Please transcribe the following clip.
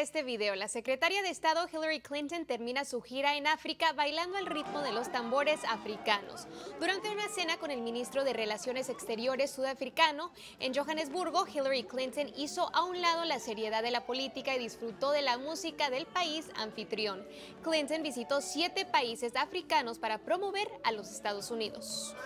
Este video, la secretaria de Estado Hillary Clinton termina su gira en África bailando al ritmo de los tambores africanos. Durante una cena con el ministro de Relaciones Exteriores sudafricano en Johannesburgo, Hillary Clinton hizo a un lado la seriedad de la política y disfrutó de la música del país anfitrión. Clinton visitó siete países africanos para promover a los Estados Unidos.